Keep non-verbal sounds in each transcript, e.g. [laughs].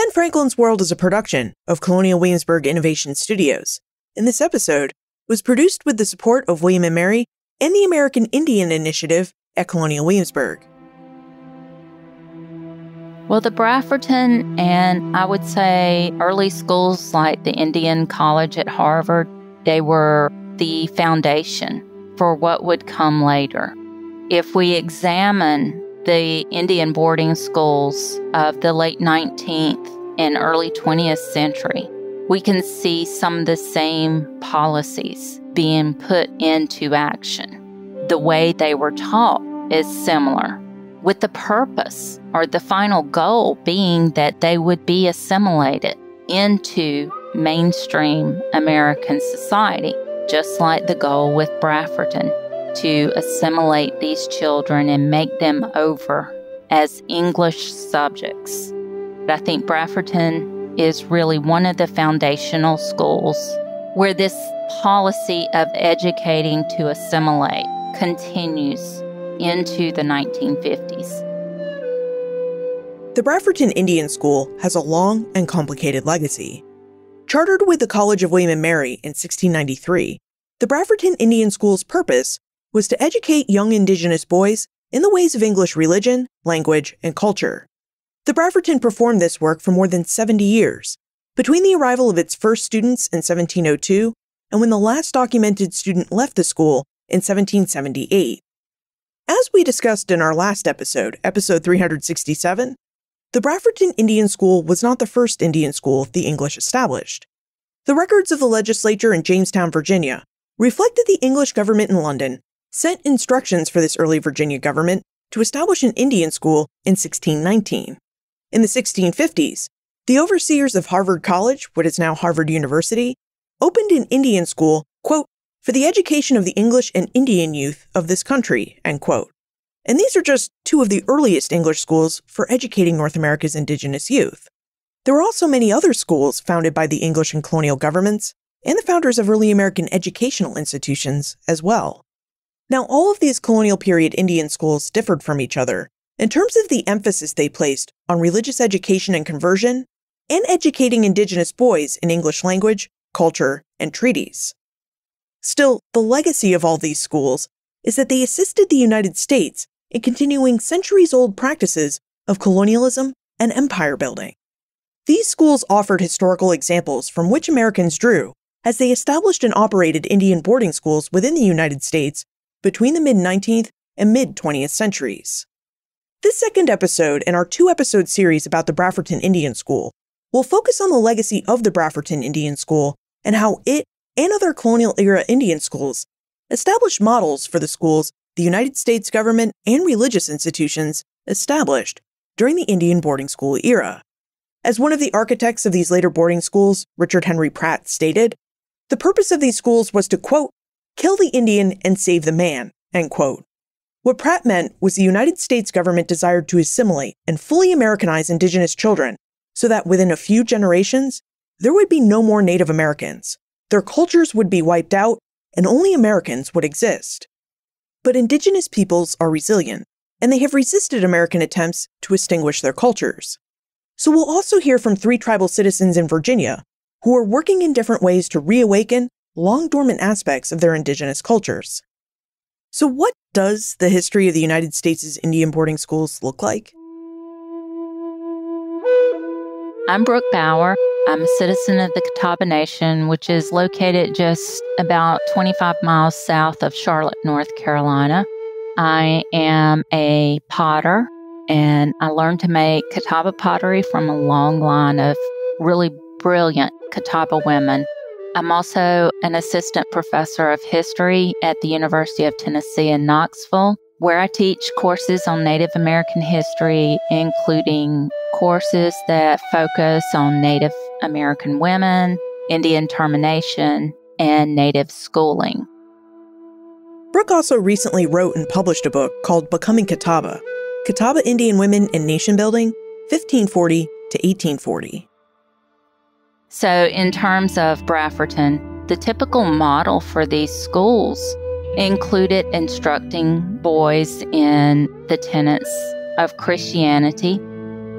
Ben Franklin's World is a production of Colonial Williamsburg Innovation Studios. In this episode, was produced with the support of William and Mary and the American Indian Initiative at Colonial Williamsburg. Well, the Brafferton and I would say early schools like the Indian College at Harvard, they were the foundation for what would come later. If we examine the Indian boarding schools of the late 19th and early 20th century, we can see some of the same policies being put into action. The way they were taught is similar, with the purpose or the final goal being that they would be assimilated into mainstream American society, just like the goal with Brafferton to assimilate these children and make them over as English subjects. But I think Brafferton is really one of the foundational schools where this policy of educating to assimilate continues into the 1950s. The Brafferton Indian School has a long and complicated legacy. Chartered with the College of William and Mary in 1693, the Brafferton Indian School's purpose was to educate young Indigenous boys in the ways of English religion, language, and culture. The Brafferton performed this work for more than 70 years, between the arrival of its first students in 1702 and when the last documented student left the school in 1778. As we discussed in our last episode, episode 367, the Brafferton Indian School was not the first Indian school the English established. The records of the legislature in Jamestown, Virginia, reflect that the English government in London sent instructions for this early Virginia government to establish an Indian school in 1619. In the 1650s, the overseers of Harvard College, what is now Harvard University, opened an Indian school, quote, for the education of the English and Indian youth of this country, end quote. And these are just two of the earliest English schools for educating North America's indigenous youth. There were also many other schools founded by the English and colonial governments and the founders of early American educational institutions as well. Now, all of these colonial period Indian schools differed from each other in terms of the emphasis they placed on religious education and conversion and educating indigenous boys in English language, culture, and treaties. Still, the legacy of all these schools is that they assisted the United States in continuing centuries old practices of colonialism and empire building. These schools offered historical examples from which Americans drew as they established and operated Indian boarding schools within the United States between the mid 19th and mid 20th centuries. This second episode in our two episode series about the Brafferton Indian School will focus on the legacy of the Brafferton Indian School and how it and other colonial era Indian schools established models for the schools the United States government and religious institutions established during the Indian boarding school era. As one of the architects of these later boarding schools, Richard Henry Pratt, stated, the purpose of these schools was to, quote, kill the Indian and save the man, end quote. What Pratt meant was the United States government desired to assimilate and fully Americanize indigenous children so that within a few generations, there would be no more Native Americans. Their cultures would be wiped out and only Americans would exist. But indigenous peoples are resilient, and they have resisted American attempts to extinguish their cultures. So we'll also hear from three tribal citizens in Virginia who are working in different ways to reawaken long dormant aspects of their indigenous cultures. So, what does the history of the United States' Indian boarding schools look like? I'm Brooke Bauer. I'm a citizen of the Catawba Nation, which is located just about 25 miles south of Charlotte, North Carolina. I am a potter and I learned to make Catawba pottery from a long line of really brilliant Catawba women I'm also an assistant professor of history at the University of Tennessee in Knoxville, where I teach courses on Native American history, including courses that focus on Native American women, Indian termination, and Native schooling. Brooke also recently wrote and published a book called Becoming Catawba Catawba Indian Women and Nation Building, 1540 to 1840. So, in terms of Brafferton, the typical model for these schools included instructing boys in the tenets of Christianity,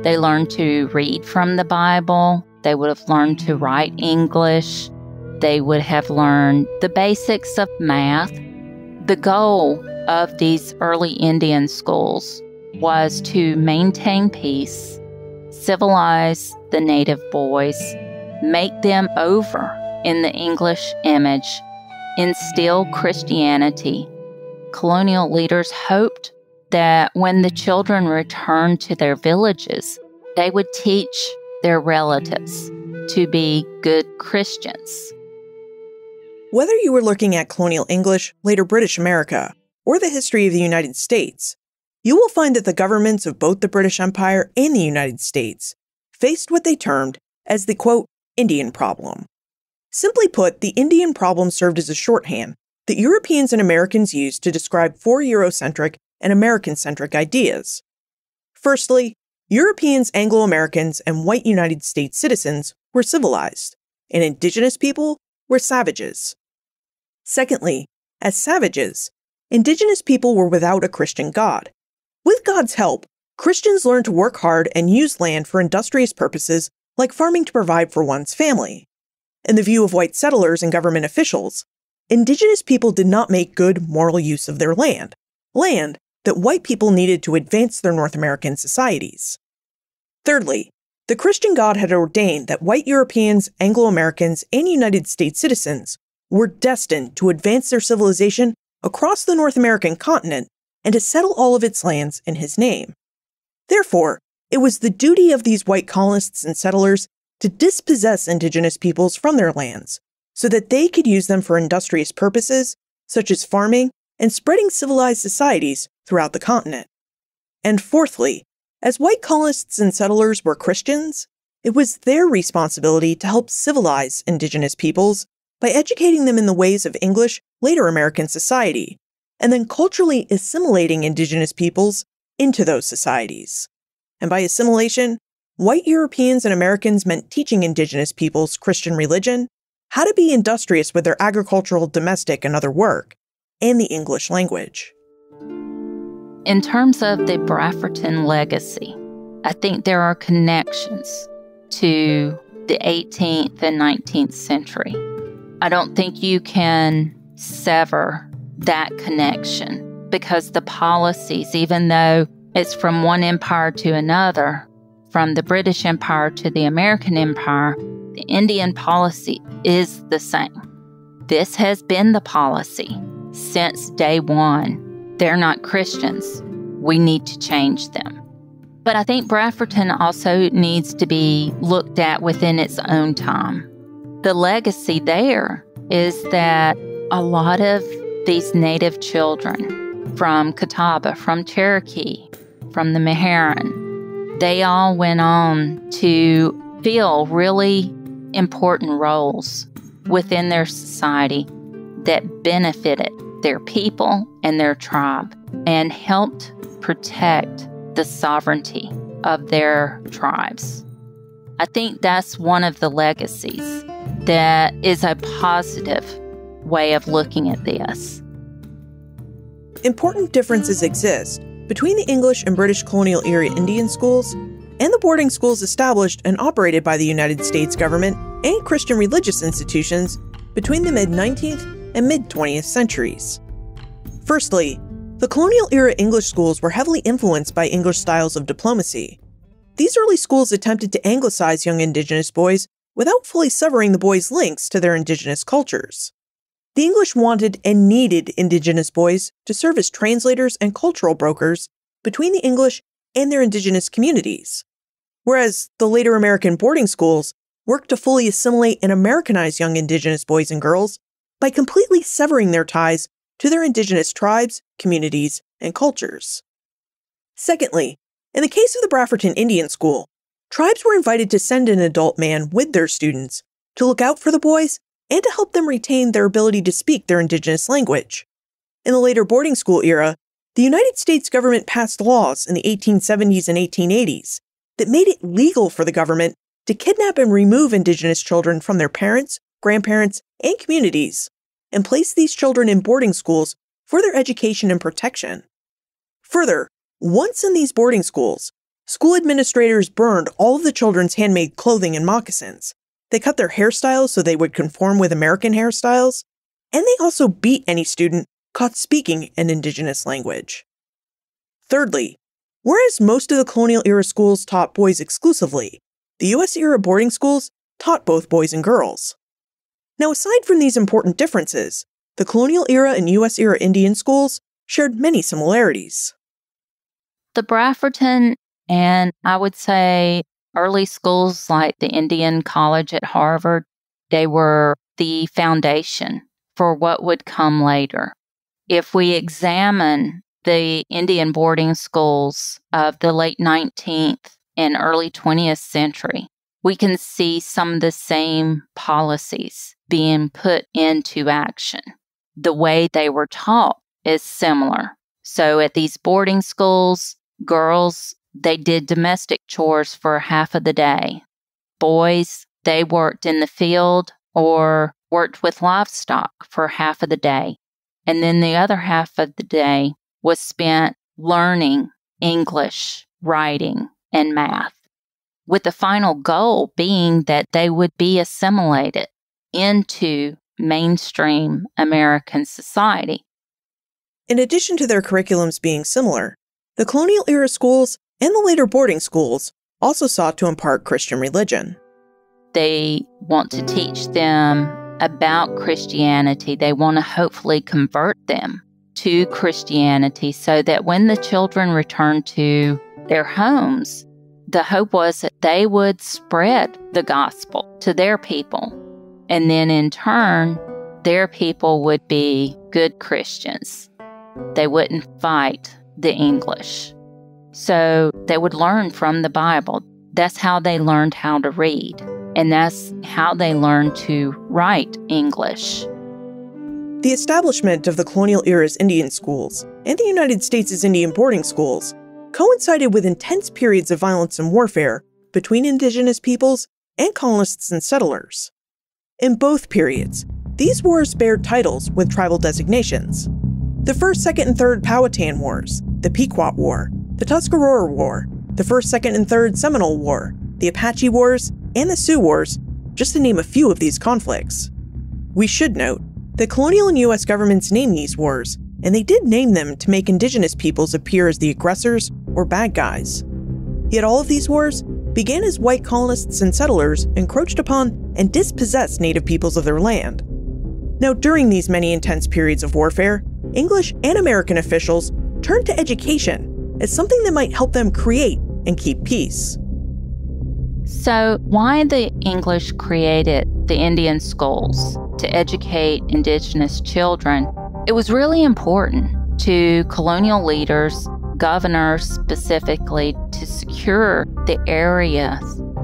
They learned to read from the Bible. They would have learned to write English. They would have learned the basics of math. The goal of these early Indian schools was to maintain peace, civilize the native boys, make them over in the English image, instill Christianity. Colonial leaders hoped that when the children returned to their villages, they would teach their relatives to be good Christians. Whether you were looking at colonial English, later British America, or the history of the United States, you will find that the governments of both the British Empire and the United States faced what they termed as the quote, Indian problem. Simply put, the Indian problem served as a shorthand that Europeans and Americans used to describe four Eurocentric and American centric ideas. Firstly, Europeans, Anglo Americans, and white United States citizens were civilized, and indigenous people were savages. Secondly, as savages, indigenous people were without a Christian God. With God's help, Christians learned to work hard and use land for industrious purposes like farming to provide for one's family. In the view of white settlers and government officials, indigenous people did not make good moral use of their land, land that white people needed to advance their North American societies. Thirdly, the Christian God had ordained that white Europeans, Anglo Americans, and United States citizens were destined to advance their civilization across the North American continent and to settle all of its lands in his name. Therefore, it was the duty of these white colonists and settlers to dispossess indigenous peoples from their lands so that they could use them for industrious purposes, such as farming and spreading civilized societies throughout the continent. And fourthly, as white colonists and settlers were Christians, it was their responsibility to help civilize indigenous peoples by educating them in the ways of English later American society, and then culturally assimilating indigenous peoples into those societies. And by assimilation, white Europeans and Americans meant teaching indigenous peoples Christian religion, how to be industrious with their agricultural, domestic, and other work, and the English language. In terms of the Brafferton legacy, I think there are connections to the 18th and 19th century. I don't think you can sever that connection because the policies, even though it's from one empire to another, from the British Empire to the American Empire, the Indian policy is the same. This has been the policy since day one. They're not Christians. We need to change them. But I think Brafferton also needs to be looked at within its own time. The legacy there is that a lot of these native children from Catawba, from Cherokee, from the Meherrin, they all went on to fill really important roles within their society that benefited their people and their tribe and helped protect the sovereignty of their tribes. I think that's one of the legacies that is a positive way of looking at this. Important differences exist between the English and British colonial era Indian schools and the boarding schools established and operated by the United States government and Christian religious institutions between the mid 19th and mid 20th centuries. Firstly, the colonial era English schools were heavily influenced by English styles of diplomacy. These early schools attempted to anglicize young indigenous boys without fully severing the boys' links to their indigenous cultures. The English wanted and needed indigenous boys to serve as translators and cultural brokers between the English and their indigenous communities, whereas the later American boarding schools worked to fully assimilate and Americanize young indigenous boys and girls by completely severing their ties to their indigenous tribes, communities, and cultures. Secondly, in the case of the Brafferton Indian School, tribes were invited to send an adult man with their students to look out for the boys and to help them retain their ability to speak their indigenous language. In the later boarding school era, the United States government passed laws in the 1870s and 1880s that made it legal for the government to kidnap and remove indigenous children from their parents, grandparents, and communities, and place these children in boarding schools for their education and protection. Further, once in these boarding schools, school administrators burned all of the children's handmade clothing and moccasins. They cut their hairstyles so they would conform with American hairstyles, and they also beat any student caught speaking an indigenous language. Thirdly, whereas most of the colonial era schools taught boys exclusively, the US era boarding schools taught both boys and girls. Now, aside from these important differences, the colonial era and US era Indian schools shared many similarities. The Brafferton and I would say early schools like the Indian College at Harvard, they were the foundation for what would come later. If we examine the Indian boarding schools of the late 19th and early 20th century, we can see some of the same policies being put into action. The way they were taught is similar. So at these boarding schools, girls, they did domestic chores for half of the day. Boys, they worked in the field or worked with livestock for half of the day. And then the other half of the day was spent learning English, writing, and math, with the final goal being that they would be assimilated into mainstream American society. In addition to their curriculums being similar, the colonial era schools and the later boarding schools also sought to impart Christian religion. They want to teach them about Christianity. They want to hopefully convert them to Christianity so that when the children return to their homes, the hope was that they would spread the gospel to their people. And then in turn, their people would be good Christians. They wouldn't fight the English. So they would learn from the Bible. That's how they learned how to read. And that's how they learned to write English. The establishment of the colonial era's Indian schools and the United States' Indian boarding schools coincided with intense periods of violence and warfare between indigenous peoples and colonists and settlers. In both periods, these wars bear titles with tribal designations. The First, Second, and Third Powhatan Wars, the Pequot War, the Tuscarora War, the First, Second, and Third Seminole War, the Apache Wars, and the Sioux Wars, just to name a few of these conflicts. We should note that colonial and US governments named these wars, and they did name them to make indigenous peoples appear as the aggressors or bad guys. Yet all of these wars began as white colonists and settlers encroached upon and dispossessed native peoples of their land. Now, during these many intense periods of warfare, English and American officials turned to education as something that might help them create and keep peace. So, why the English created the Indian schools to educate indigenous children, it was really important to colonial leaders, governors specifically, to secure the areas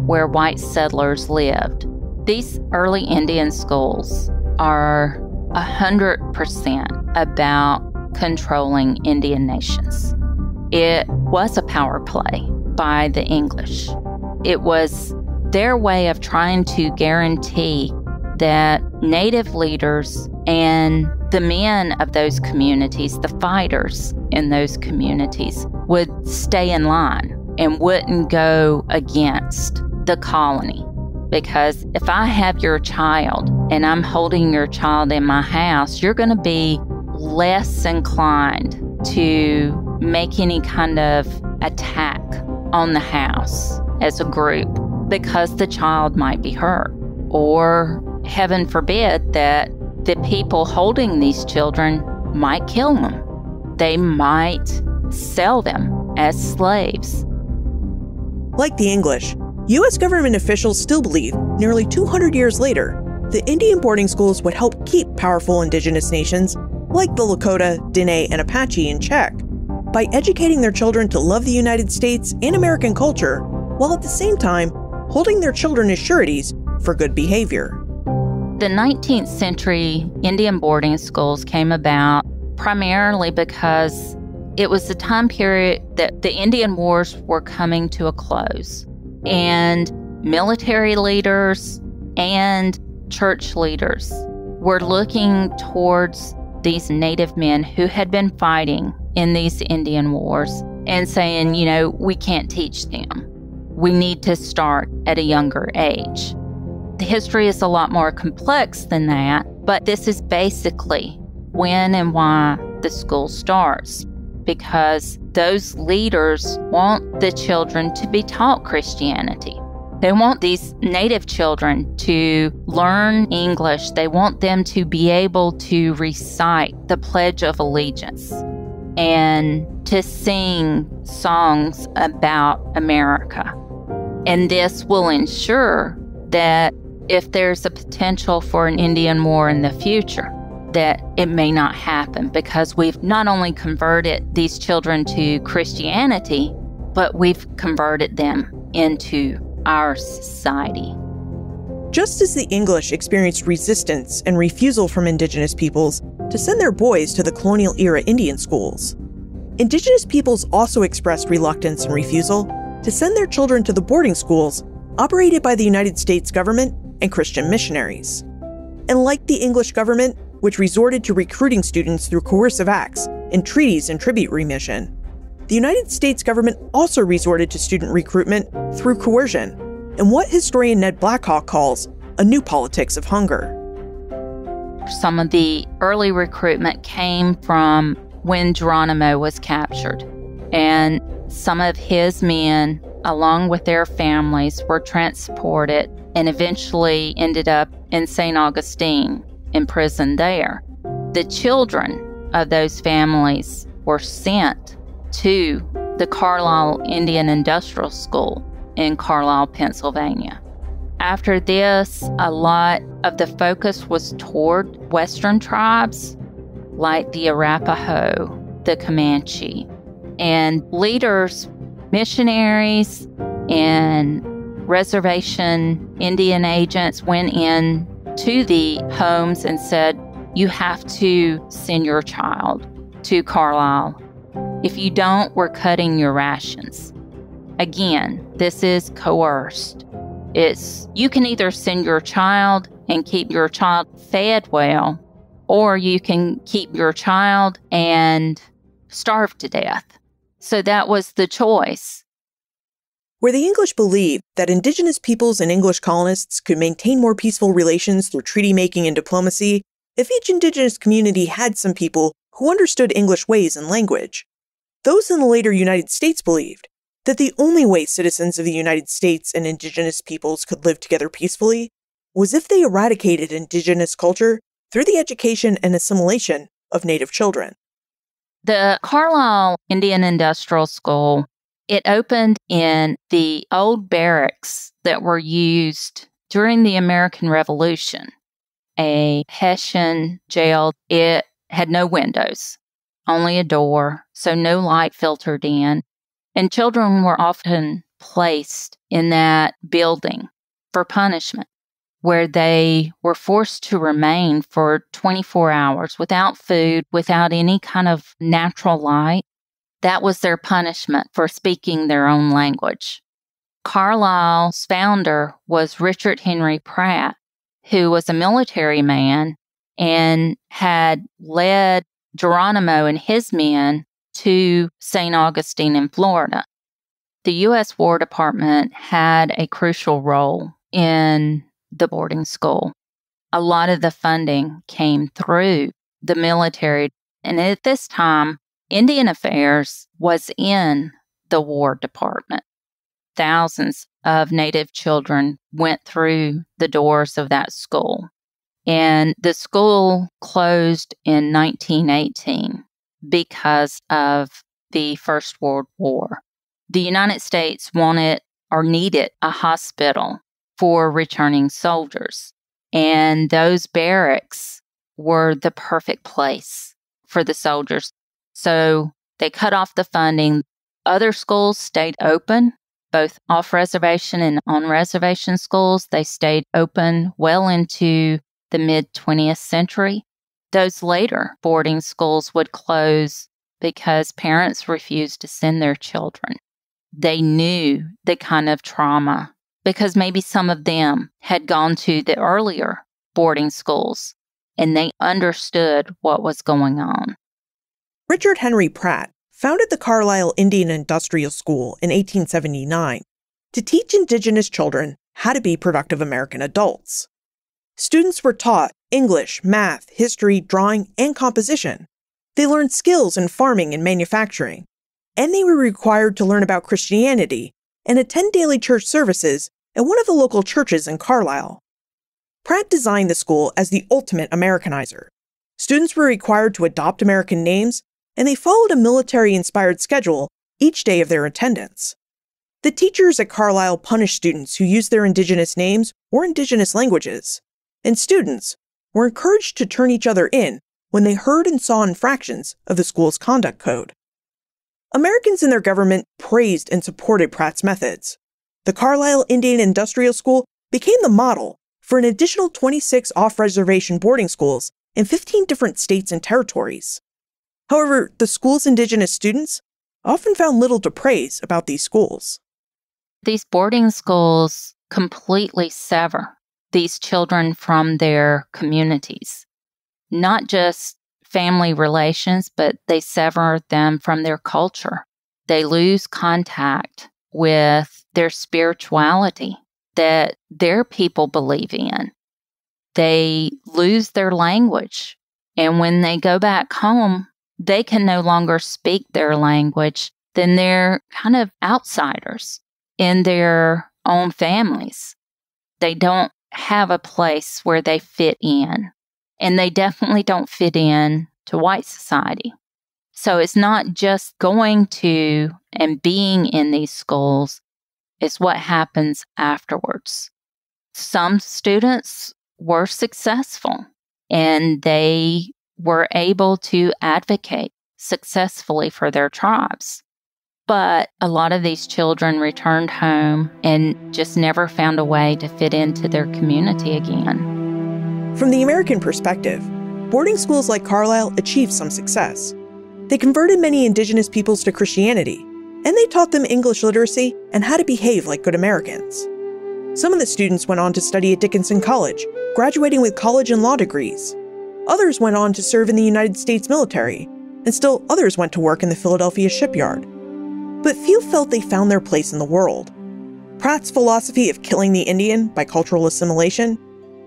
where white settlers lived. These early Indian schools are 100% about controlling Indian nations. It was a power play by the English. It was their way of trying to guarantee that Native leaders and the men of those communities, the fighters in those communities, would stay in line and wouldn't go against the colony. Because if I have your child and I'm holding your child in my house, you're going to be less inclined to make any kind of attack on the house as a group because the child might be hurt. Or, heaven forbid, that the people holding these children might kill them. They might sell them as slaves. Like the English, U.S. government officials still believe, nearly 200 years later, the Indian boarding schools would help keep powerful indigenous nations like the Lakota, Dene, and Apache in check by educating their children to love the United States and American culture, while at the same time holding their children as sureties for good behavior. The 19th century Indian boarding schools came about primarily because it was the time period that the Indian Wars were coming to a close, and military leaders and church leaders were looking towards these native men who had been fighting in these Indian wars and saying, you know, we can't teach them. We need to start at a younger age. The history is a lot more complex than that, but this is basically when and why the school starts because those leaders want the children to be taught Christianity. They want these native children to learn English. They want them to be able to recite the Pledge of Allegiance and to sing songs about America. And this will ensure that if there's a potential for an Indian war in the future, that it may not happen because we've not only converted these children to Christianity, but we've converted them into our society. Just as the English experienced resistance and refusal from Indigenous peoples to send their boys to the colonial era Indian schools, Indigenous peoples also expressed reluctance and refusal to send their children to the boarding schools operated by the United States government and Christian missionaries. And like the English government, which resorted to recruiting students through coercive acts and treaties and tribute remission. The United States government also resorted to student recruitment through coercion, and what historian Ned Blackhawk calls a new politics of hunger. Some of the early recruitment came from when Geronimo was captured, and some of his men, along with their families, were transported and eventually ended up in St. Augustine imprisoned there. The children of those families were sent to the Carlisle Indian Industrial School in Carlisle, Pennsylvania. After this, a lot of the focus was toward Western tribes like the Arapaho, the Comanche, and leaders, missionaries, and reservation Indian agents went in to the homes and said, You have to send your child to Carlisle. If you don't, we're cutting your rations. Again, this is coerced. It's you can either send your child and keep your child fed well, or you can keep your child and starve to death. So that was the choice. Where the English believed that indigenous peoples and English colonists could maintain more peaceful relations through treaty making and diplomacy if each indigenous community had some people who understood English ways and language. Those in the later United States believed that the only way citizens of the United States and indigenous peoples could live together peacefully was if they eradicated indigenous culture through the education and assimilation of native children. The Carlisle Indian Industrial School it opened in the old barracks that were used during the American Revolution, a Hessian jail. It had no windows, only a door, so no light filtered in. And children were often placed in that building for punishment, where they were forced to remain for 24 hours without food, without any kind of natural light. That was their punishment for speaking their own language. Carlisle's founder was Richard Henry Pratt, who was a military man and had led Geronimo and his men to St. Augustine in Florida. The U.S. War Department had a crucial role in the boarding school. A lot of the funding came through the military. And at this time, Indian Affairs was in the War Department. Thousands of Native children went through the doors of that school. And the school closed in 1918 because of the First World War. The United States wanted or needed a hospital for returning soldiers. And those barracks were the perfect place for the soldiers so they cut off the funding. Other schools stayed open, both off reservation and on reservation schools. They stayed open well into the mid 20th century. Those later boarding schools would close because parents refused to send their children. They knew the kind of trauma because maybe some of them had gone to the earlier boarding schools and they understood what was going on. Richard Henry Pratt founded the Carlisle Indian Industrial School in 1879 to teach Indigenous children how to be productive American adults. Students were taught English, math, history, drawing, and composition. They learned skills in farming and manufacturing, and they were required to learn about Christianity and attend daily church services at one of the local churches in Carlisle. Pratt designed the school as the ultimate Americanizer. Students were required to adopt American names, and they followed a military inspired schedule each day of their attendance. The teachers at Carlisle punished students who used their Indigenous names or Indigenous languages, and students were encouraged to turn each other in when they heard and saw infractions of the school's conduct code. Americans in their government praised and supported Pratt's methods. The Carlisle Indian Industrial School became the model for an additional 26 off reservation boarding schools in 15 different states and territories. However, the school's Indigenous students often found little to praise about these schools. These boarding schools completely sever these children from their communities, not just family relations, but they sever them from their culture. They lose contact with their spirituality that their people believe in. They lose their language. And when they go back home, they can no longer speak their language. Then they're kind of outsiders in their own families. They don't have a place where they fit in. And they definitely don't fit in to white society. So it's not just going to and being in these schools, it's what happens afterwards. Some students were successful and they were able to advocate successfully for their tribes. But a lot of these children returned home and just never found a way to fit into their community again. From the American perspective, boarding schools like Carlisle achieved some success. They converted many indigenous peoples to Christianity, and they taught them English literacy and how to behave like good Americans. Some of the students went on to study at Dickinson College, graduating with college and law degrees. Others went on to serve in the United States military, and still others went to work in the Philadelphia shipyard. But few felt they found their place in the world. Pratt's philosophy of killing the Indian by cultural assimilation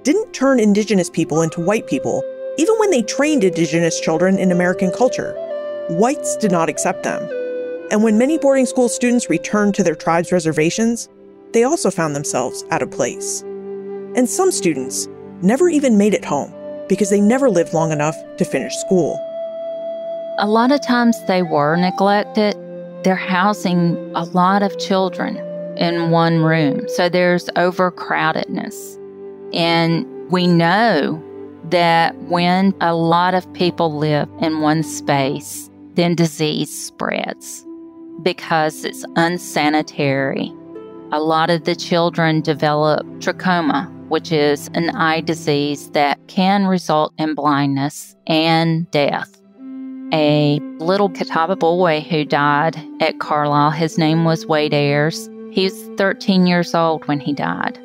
didn't turn indigenous people into white people, even when they trained indigenous children in American culture. Whites did not accept them and when many boarding school students returned to their tribe's reservations, they also found themselves out of place. And some students never even made it home because they never lived long enough to finish school. A lot of times they were neglected. They're housing a lot of children in one room, so there's overcrowdedness. And we know that when a lot of people live in one space, then disease spreads because it's unsanitary. A lot of the children develop trachoma, which is an eye disease that can result in blindness and death. A mm. little Catawba boy who died at Carlisle, his name was Wade Ayers. He was 13 years old when he died.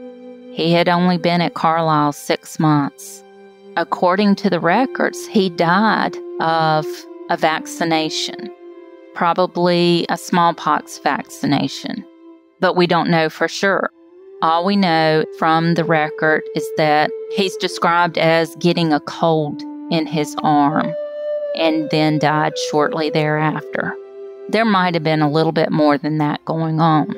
He had only been at Carlisle six months. According to the records, he died of a vaccination probably a smallpox vaccination, but we don't know for sure. All we know from the record is that he's described as getting a cold in his arm and then died shortly thereafter. There might have been a little bit more than that going on.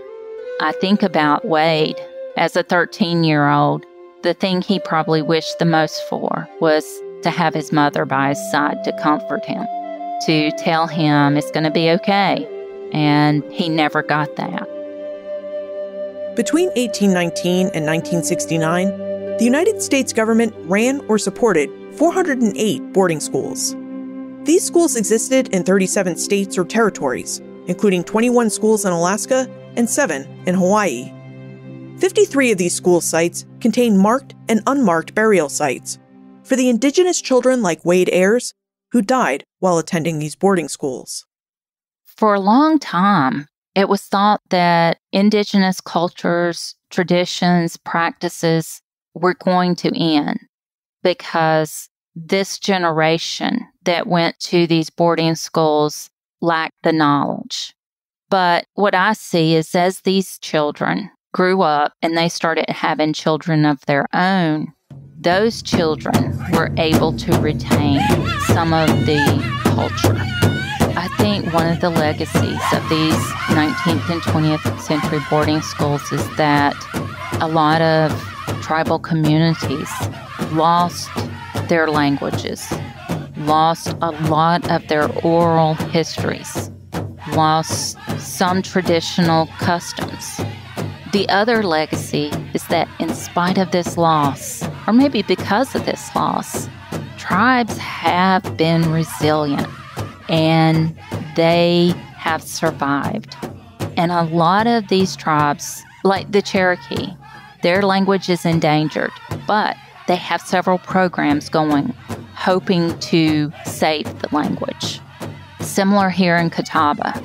I think about Wade as a 13 year old. The thing he probably wished the most for was to have his mother by his side to comfort him to tell him it's going to be okay. And he never got that. Between 1819 and 1969, the United States government ran or supported 408 boarding schools. These schools existed in 37 states or territories, including 21 schools in Alaska and 7 in Hawaii. 53 of these school sites contain marked and unmarked burial sites for the indigenous children like Wade Ayers who died while attending these boarding schools. For a long time, it was thought that indigenous cultures, traditions, practices were going to end because this generation that went to these boarding schools lacked the knowledge. But what I see is as these children grew up and they started having children of their own, those children were able to retain some of the culture. I think one of the legacies of these 19th and 20th century boarding schools is that a lot of tribal communities lost their languages, lost a lot of their oral histories, lost some traditional customs. The other legacy is that, in spite of this loss, or maybe because of this loss, tribes have been resilient and they have survived. And a lot of these tribes, like the Cherokee, their language is endangered, but they have several programs going, hoping to save the language. Similar here in Catawba,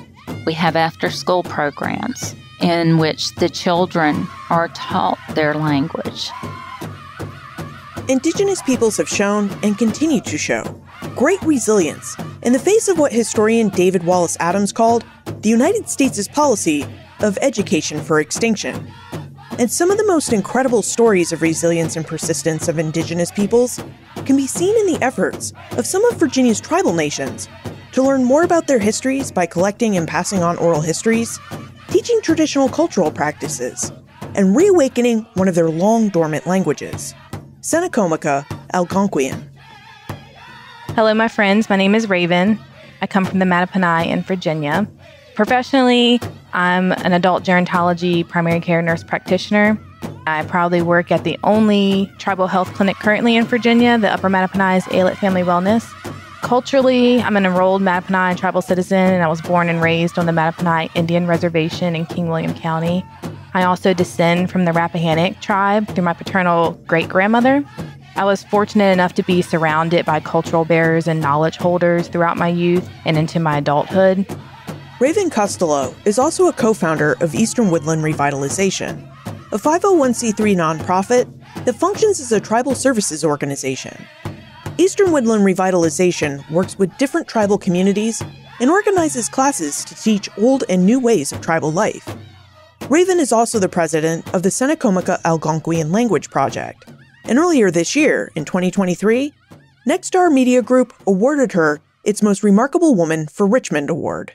we have after school programs in which the children are taught their language. Indigenous peoples have shown and continue to show great resilience in the face of what historian David Wallace Adams called the United States' policy of education for extinction. And some of the most incredible stories of resilience and persistence of Indigenous peoples can be seen in the efforts of some of Virginia's tribal nations to learn more about their histories by collecting and passing on oral histories, teaching traditional cultural practices, and reawakening one of their long dormant languages, Senecomica Algonquian. Hello, my friends. My name is Raven. I come from the Mattaponi in Virginia. Professionally, I'm an adult gerontology primary care nurse practitioner. I proudly work at the only tribal health clinic currently in Virginia, the Upper Mattaponi's Ayelet Family Wellness. Culturally, I'm an enrolled Mattaponi tribal citizen, and I was born and raised on the Mattaponi Indian Reservation in King William County. I also descend from the Rappahannock tribe through my paternal great grandmother. I was fortunate enough to be surrounded by cultural bearers and knowledge holders throughout my youth and into my adulthood. Raven Custalow is also a co founder of Eastern Woodland Revitalization, a 501c3 nonprofit that functions as a tribal services organization. Eastern Woodland Revitalization works with different tribal communities and organizes classes to teach old and new ways of tribal life. Raven is also the president of the Senecomica Algonquian Language Project. And earlier this year, in 2023, Nexstar Media Group awarded her its Most Remarkable Woman for Richmond Award.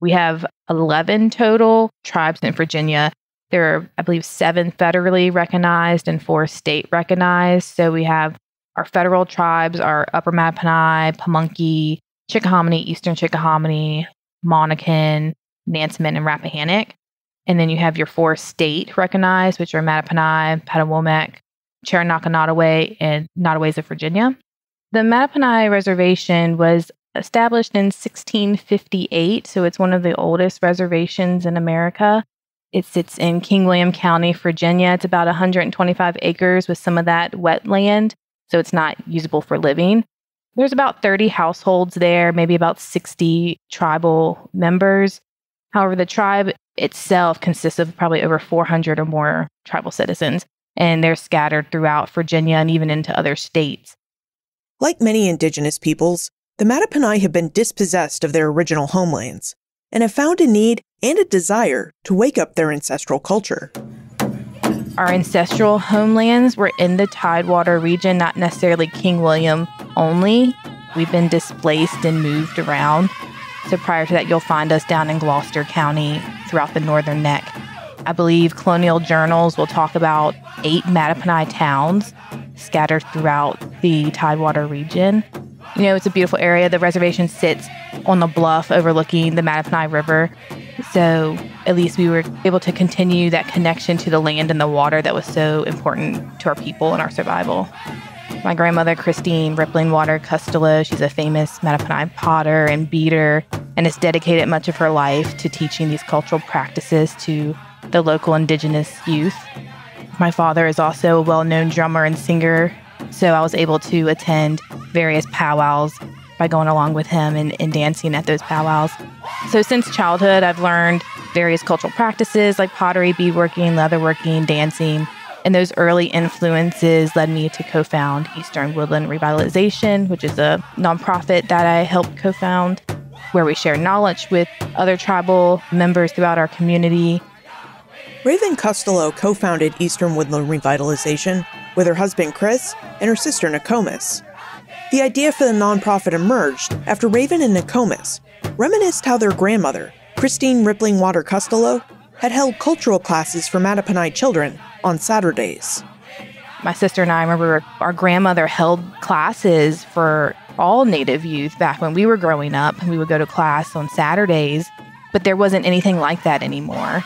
We have 11 total tribes in Virginia. There are, I believe, seven federally recognized and four state recognized. So we have our federal tribes are Upper Mattaponi, Pamunkey, Chickahominy, Eastern Chickahominy, Monacan, Nansemond, and Rappahannock. And then you have your four state recognized, which are Mattaponi, Patawomeck, Cherokee Nottoway, and Nottoways of Virginia. The Mattaponi Reservation was established in 1658, so it's one of the oldest reservations in America. It sits in King William County, Virginia. It's about 125 acres with some of that wetland, so it's not usable for living. There's about 30 households there, maybe about 60 tribal members. However, the tribe itself consists of probably over 400 or more tribal citizens, and they're scattered throughout Virginia and even into other states. Like many indigenous peoples, the Mattaponi have been dispossessed of their original homelands and have found a need and a desire to wake up their ancestral culture. Our ancestral homelands were in the Tidewater region, not necessarily King William only. We've been displaced and moved around. So prior to that, you'll find us down in Gloucester County throughout the northern neck. I believe colonial journals will talk about eight Mattaponi towns scattered throughout the Tidewater region. You know, it's a beautiful area. The reservation sits on the bluff overlooking the Mattaponi River. So at least we were able to continue that connection to the land and the water that was so important to our people and our survival. My grandmother, Christine Rippling Water Custalow, she's a famous Mattaponi potter and beater and has dedicated much of her life to teaching these cultural practices to the local indigenous youth. My father is also a well known drummer and singer so I was able to attend various powwows by going along with him and, and dancing at those powwows. So since childhood, I've learned various cultural practices like pottery, beadworking, leatherworking, dancing. And those early influences led me to co found Eastern Woodland Revitalization, which is a nonprofit that I helped co found. where we share knowledge with other tribal members throughout our community. Raven Custalow co founded Eastern Woodland Revitalization with her husband Chris and her sister Nokomis. The idea for the nonprofit emerged after Raven and Nokomis reminisced how their grandmother, Christine Rippling Water Custalow, had held cultural classes for Mattaponi children on Saturdays. My sister and I remember our grandmother held classes for all Native youth back when we were growing up. We would go to class on Saturdays, but there wasn't anything like that anymore.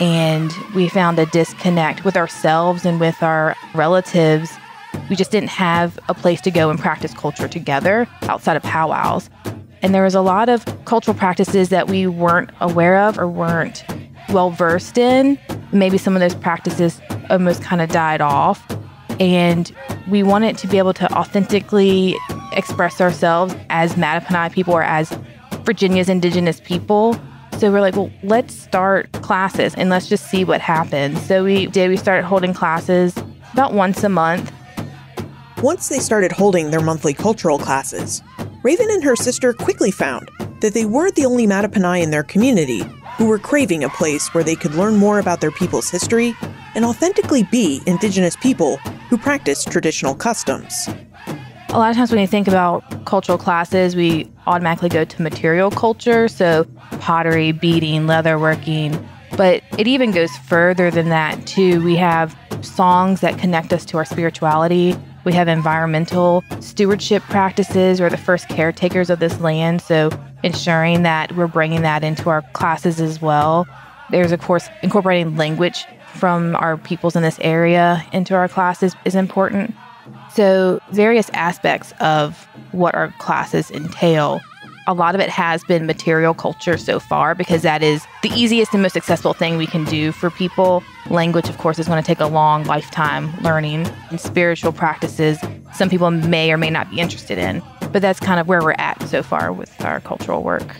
And we found a disconnect with ourselves and with our relatives. We just didn't have a place to go and practice culture together outside of powwows. And there was a lot of cultural practices that we weren't aware of or weren't well versed in. Maybe some of those practices almost kind of died off. And we wanted to be able to authentically express ourselves as Mattaponi people or as Virginia's indigenous people. So we're like, well, let's start classes and let's just see what happens. So we did, we started holding classes about once a month. Once they started holding their monthly cultural classes, Raven and her sister quickly found that they weren't the only Mattaponi in their community who were craving a place where they could learn more about their people's history and authentically be Indigenous people who practice traditional customs. A lot of times when you think about cultural classes, we automatically go to material culture, so pottery, beading, leatherworking. But it even goes further than that, too. We have songs that connect us to our spirituality. We have environmental stewardship practices. We're the first caretakers of this land, so ensuring that we're bringing that into our classes as well. There's, of course, incorporating language from our peoples in this area into our classes is important. So, various aspects of what our classes entail. A lot of it has been material culture so far because that is the easiest and most accessible thing we can do for people. Language, of course, is going to take a long lifetime learning. And spiritual practices, some people may or may not be interested in. But that's kind of where we're at so far with our cultural work.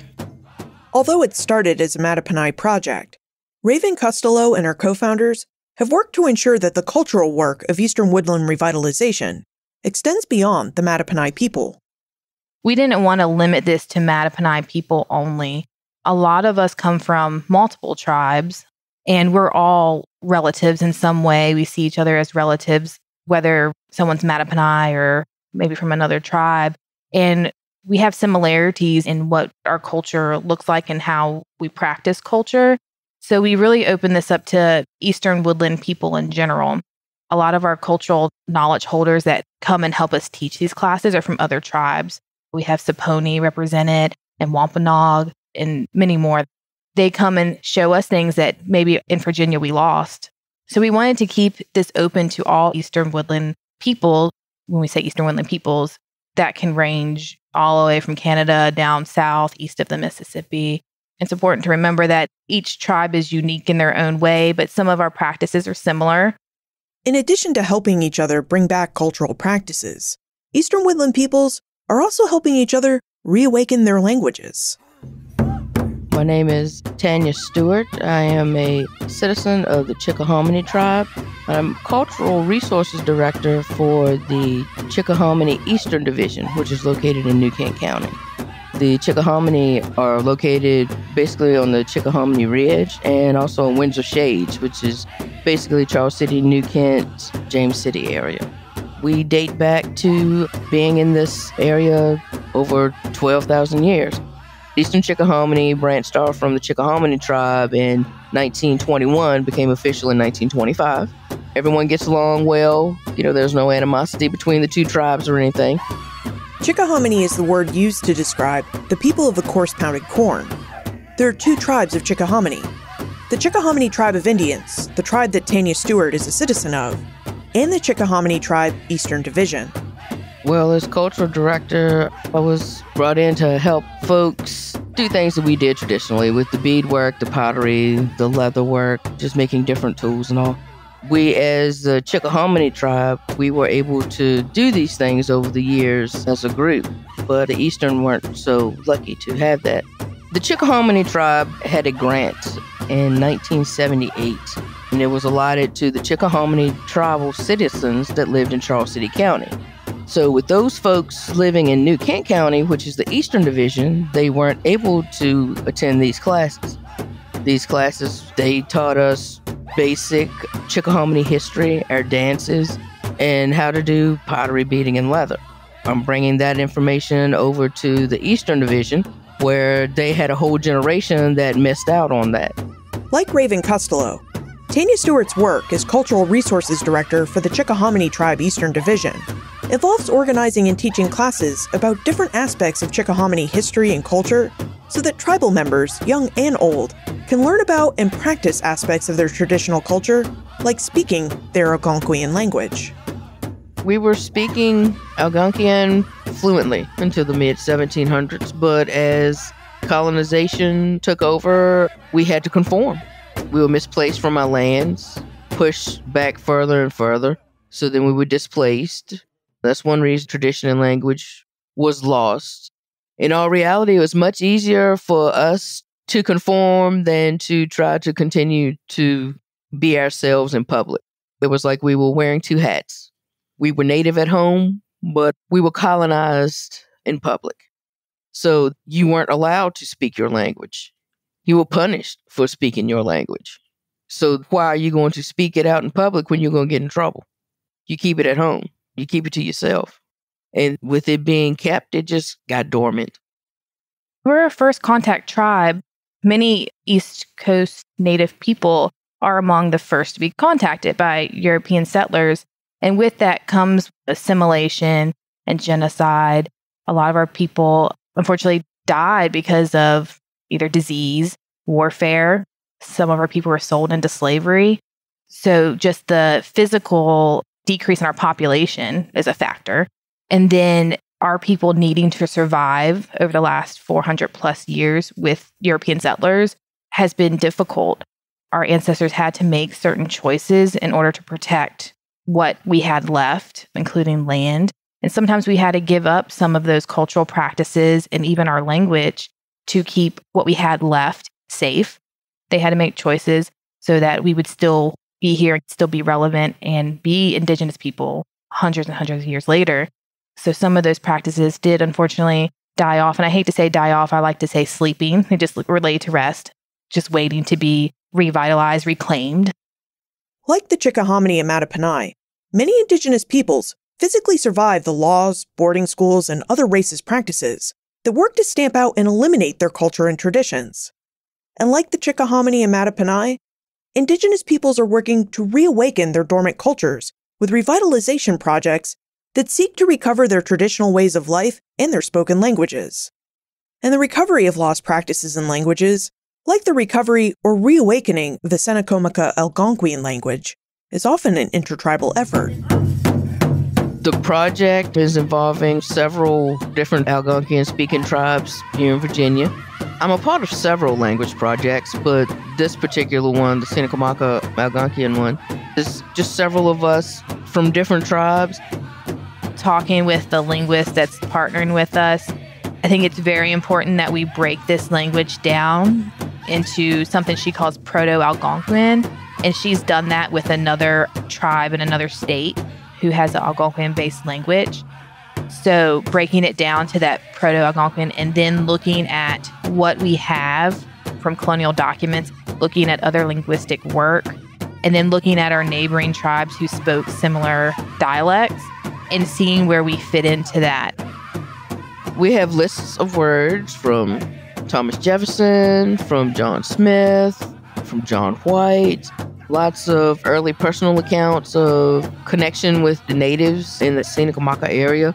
Although it started as a Mattaponi project, Raven Custalow and her co founders have worked to ensure that the cultural work of Eastern Woodland Revitalization extends beyond the Mattaponi people. We didn't want to limit this to Mattaponi people only. A lot of us come from multiple tribes, and we're all relatives in some way. We see each other as relatives, whether someone's Mattaponi or maybe from another tribe. And we have similarities in what our culture looks like and how we practice culture. So we really open this up to Eastern Woodland people in general. A lot of our cultural knowledge holders that come and help us teach these classes are from other tribes. We have Saponi represented and Wampanoag and many more. They come and show us things that maybe in Virginia we lost. So we wanted to keep this open to all Eastern Woodland people. When we say Eastern Woodland peoples, that can range all the way from Canada down south, east of the Mississippi, it's important to remember that each tribe is unique in their own way, but some of our practices are similar. In addition to helping each other bring back cultural practices, Eastern Woodland peoples are also helping each other reawaken their languages. My name is Tanya Stewart. I am a citizen of the Chickahominy tribe. I'm Cultural Resources Director for the Chickahominy Eastern Division, which is located in New Kent County. The Chickahominy are located basically on the Chickahominy Ridge and also in Windsor Shades, which is basically Charles City, New Kent, James City area. We date back to being in this area over 12,000 years. Eastern Chickahominy branched off from the Chickahominy tribe in 1921, became official in 1925. Everyone gets along well. You know, there's no animosity between the two tribes or anything. Chickahominy is the word used to describe the people of the coarse pounded corn. There are two tribes of Chickahominy the Chickahominy tribe of Indians, the tribe that Tanya Stewart is a citizen of, and the Chickahominy tribe Eastern Division. Well, as cultural director, I was brought in to help folks do things that we did traditionally with the beadwork, the pottery, the leather work, just making different tools and all we as the Chickahominy tribe, we were able to do these things over the years as a group, but the Eastern weren't so lucky to have that. The Chickahominy tribe had a grant in 1978, and it was allotted to the Chickahominy tribal citizens that lived in Charles City County. So, with those folks living in New Kent County, which is the Eastern Division, they weren't able to attend these classes. These classes, they taught us basic Chickahominy history, our dances, and how to do pottery beading and leather. I'm bringing that information over to the Eastern Division, where they had a whole generation that missed out on that. Like Raven Custalow, Tanya Stewart's work as Cultural Resources Director for the Chickahominy Tribe Eastern Division involves organizing and teaching classes about different aspects of Chickahominy history and culture so that tribal members, young and old, can learn about and practice aspects of their traditional culture, like speaking their Algonquian language. We were speaking Algonquian fluently until the mid 1700s, but as colonization took over, we had to conform. We were misplaced from our lands, pushed back further and further. So then we were displaced. That's one reason tradition and language was lost. In all reality, it was much easier for us to conform than to try to continue to be ourselves in public. It was like we were wearing two hats. We were native at home, but we were colonized in public. So you weren't allowed to speak your language. You were punished for speaking your language. So why are you going to speak it out in public when you're going to get in trouble? You keep it at home. You keep it to yourself. And with it being kept, it just got dormant. We're a first contact tribe. Many East Coast Native people are among the first to be contacted by European settlers. And with that comes assimilation and genocide. A lot of our people, unfortunately, died because of either disease, warfare. Some of our people were sold into slavery. So just the physical decrease in our population is a factor. And then our people needing to survive over the last 400 plus years with European settlers has been difficult. Our ancestors had to make certain choices in order to protect what we had left, including land. And sometimes we had to give up some of those cultural practices and even our language to keep what we had left safe. They had to make choices so that we would still be here, still be relevant, and be Indigenous people hundreds and hundreds of years later. So some of those practices did unfortunately die off. And I hate to say die off, I like to say sleeping. They just relate to rest, just waiting to be revitalized, reclaimed. Like the Chickahominy and Mattaponi, many Indigenous peoples physically survive the laws, boarding schools, and other racist practices that work to stamp out and eliminate their culture and traditions. And like the Chickahominy and Mattaponi, Indigenous peoples are working to reawaken their dormant cultures with revitalization projects that seek to recover their traditional ways of life and their spoken languages. And the recovery of lost practices and languages, like the recovery or reawakening of the Tsenacommacah Algonquian language, is often an intertribal effort. The project is involving several different Algonquian speaking tribes here in Virginia. I'm a part of several language projects, but this particular one, the Tsenacommacah Algonquian one, is just several of us from different tribes. Talking with the linguist that's partnering with us, I think it's very important that we break this language down into something she calls Proto Algonquin. And she's done that with another tribe in another state who has an Algonquin based language. So breaking it down to that Proto Algonquin and then looking at what we have from colonial documents, looking at other linguistic work, and then looking at our neighboring tribes who spoke similar dialects and seeing where we fit into that. We have lists of words from Thomas Jefferson, from John Smith, from John White, lots of early personal accounts of connection with the natives in the Tsenacommacah area,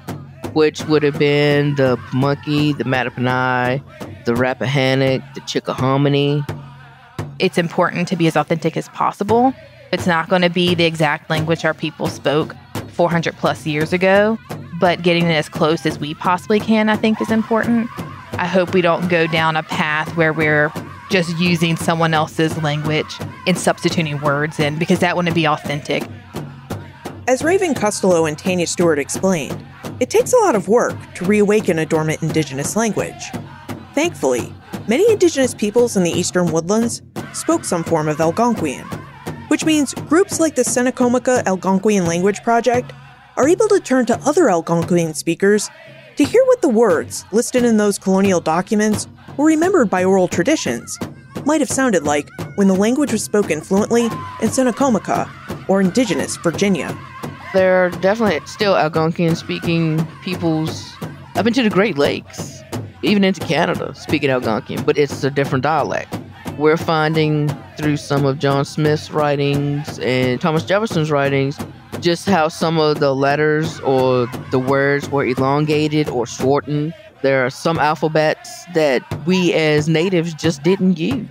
which would have been the Pamunkey, the Mattaponi, the Rappahannock, the Chickahominy. It's important to be as authentic as possible. It's not going to be the exact language our people spoke 400 plus years ago, but getting it as close as we possibly can, I think, is important. I hope we don't go down a path where we're just using someone else's language and substituting words in because that wouldn't be authentic. As Raven Custalow and Tanya Stewart explained, it takes a lot of work to reawaken a dormant indigenous language. Thankfully, many indigenous peoples in the eastern woodlands spoke some form of Algonquian, which means groups like the Tsenacommacah Algonquian Language Project are able to turn to other Algonquian speakers to hear what the words listed in those colonial documents or remembered by oral traditions might have sounded like when the language was spoken fluently in Tsenacommacah or indigenous Virginia. There are definitely still Algonquian speaking peoples up into the Great Lakes, even into Canada, speaking Algonquian, but it's a different dialect. We're finding through some of John Smith's writings and Thomas Jefferson's writings just how some of the letters or the words were elongated or shortened. There are some alphabets that we as natives just didn't use.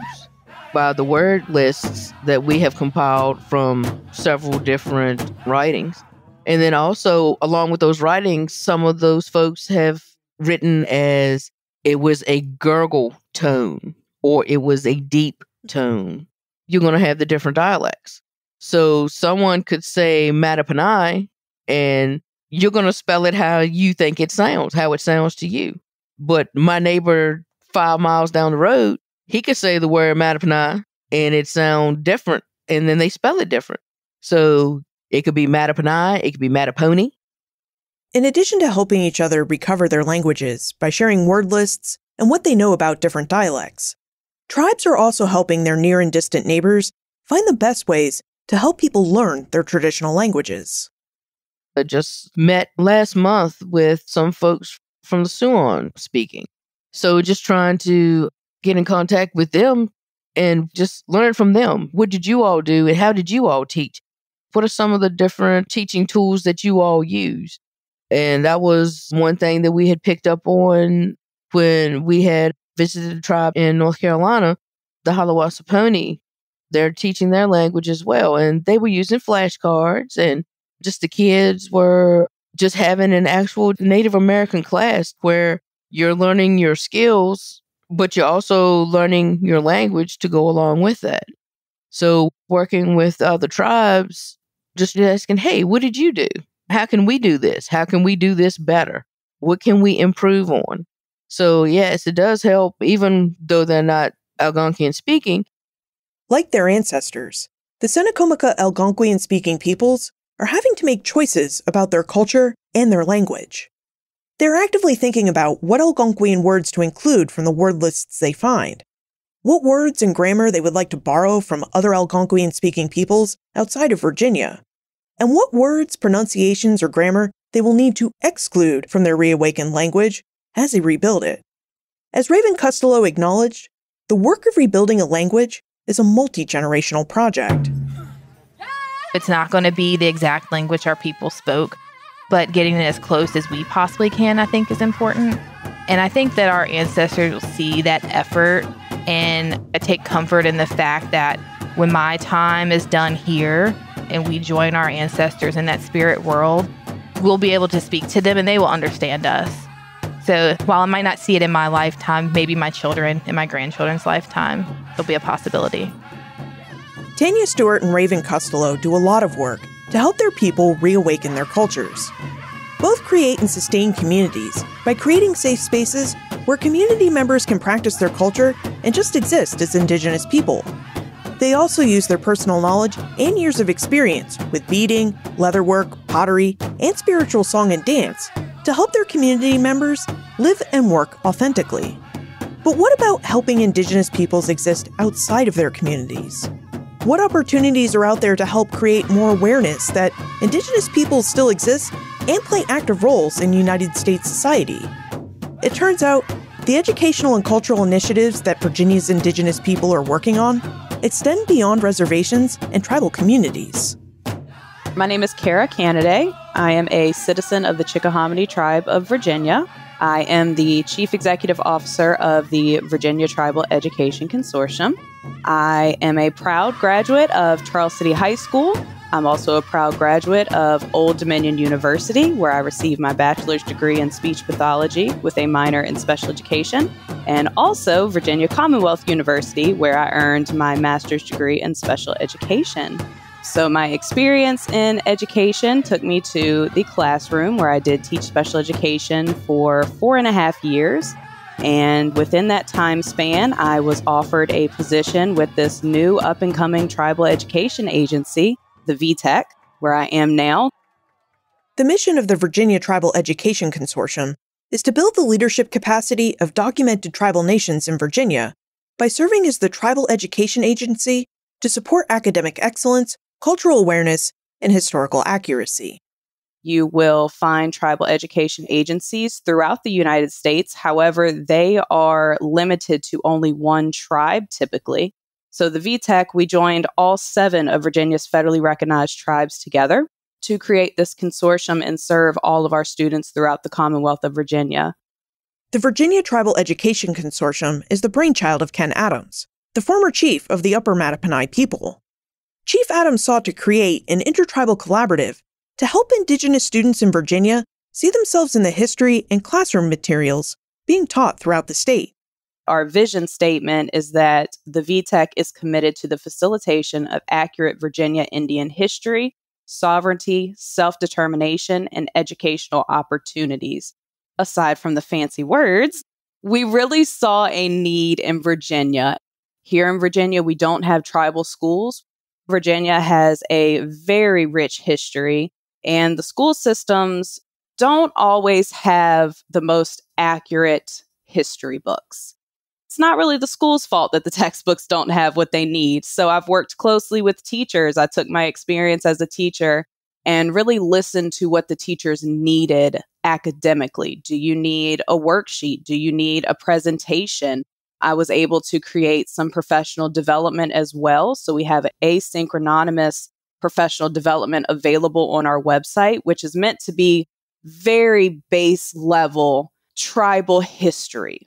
By the word lists that we have compiled from several different writings. And then also, along with those writings, some of those folks have written as it was a gurgle tone or it was a deep tone. You're going to have the different dialects. So someone could say Mattaponi and you're going to spell it how you think it sounds, how it sounds to you. But my neighbor five miles down the road, he could say the word Mattaponi and it sound different and then they spell it different. So it could be Mattaponi, it could be Mattaponi. In addition to helping each other recover their languages by sharing word lists and what they know about different dialects, tribes are also helping their near and distant neighbors find the best ways to help people learn their traditional languages. Just met last month with some folks from the Siouan speaking. So just trying to get in contact with them and just learn from them. What did you all do and how did you all teach? what are some of the different teaching tools that you all use? And that was one thing that we had picked up on when we had visited a tribe in North Carolina, the Haliwa-Saponi. They're teaching their language as well. And they were using flashcards and just the kids were just having an actual Native American class where you're learning your skills, but you're also learning your language to go along with that. So working with other tribes, just asking, hey, what did you do? How can we do this? How can we do this better? What can we improve on? So, yes, it does help, even though they're not Algonquian speaking. Like their ancestors, the Tsenacommacah Algonquian speaking peoples are having to make choices about their culture and their language. They're actively thinking about what Algonquian words to include from the word lists they find, what words and grammar they would like to borrow from other Algonquian speaking peoples outside of Virginia, and what words, pronunciations, or grammar they will need to exclude from their reawakened language as they rebuild it. As Raven Custalow acknowledged, the work of rebuilding a language is a multi generational project. It's not going to be the exact language our people spoke, but getting it as close as we possibly can, I think, is important. And I think that our ancestors will see that effort and take comfort in the fact that when my time is done here, and we join our ancestors in that spirit world, we'll be able to speak to them and they will understand us. So while I might not see it in my lifetime, maybe my children and my grandchildren's lifetime, there'll be a possibility. Tanya Stewart and Raven Custalow do a lot of work to help their people reawaken their cultures. Both create and sustain communities by creating safe spaces where community members can practice their culture and just exist as Indigenous people they also use their personal knowledge and years of experience with beading, leatherwork, pottery, and spiritual song and dance to help their community members live and work authentically. But what about helping Indigenous peoples exist outside of their communities? What opportunities are out there to help create more awareness that Indigenous peoples still exist and play active roles in United States society? It turns out the educational and cultural initiatives that Virginia's Indigenous people are working on extend beyond reservations and tribal communities. My name is Kara Canaday. I am a citizen of the Chickahominy tribe of Virginia. I am the Chief Executive Officer of the Virginia Tribal Education Consortium. I am a proud graduate of Charles City High School. I'm also a proud graduate of Old Dominion University, where I received my bachelor's degree in speech pathology with a minor in special education and also Virginia Commonwealth University, where I earned my master's degree in special education. So, my experience in education took me to the classroom where I did teach special education for four and a half years. And within that time span, I was offered a position with this new up and coming tribal education agency, the VTEC, where I am now. The mission of the Virginia Tribal Education Consortium is to build the leadership capacity of documented tribal nations in Virginia by serving as the tribal education agency to support academic excellence, cultural awareness, and historical accuracy. You will find tribal education agencies throughout the United States. However, they are limited to only one tribe typically. So, the VTEC, we joined all seven of Virginia's federally recognized tribes together to create this consortium and serve all of our students throughout the Commonwealth of Virginia. The Virginia Tribal Education Consortium is the brainchild of Ken Adams, the former chief of the Upper Mattaponi people. Chief Adams sought to create an intertribal collaborative to help Indigenous students in Virginia see themselves in the history and classroom materials being taught throughout the state. Our vision statement is that the VTEC is committed to the facilitation of accurate Virginia Indian history, sovereignty, self determination, and educational opportunities. Aside from the fancy words, we really saw a need in Virginia. Here in Virginia, we don't have tribal schools. Virginia has a very rich history and the school systems don't always have the most accurate history books. It's not really the school's fault that the [laughs] textbooks don't have what they need. So I've worked closely with teachers. I took my experience as a teacher and really listened to what the teachers needed academically. Do you need a worksheet? Do you need a presentation? I was able to create some professional development as well. So we have asynchronous professional development available on our website, which is meant to be very base level tribal history.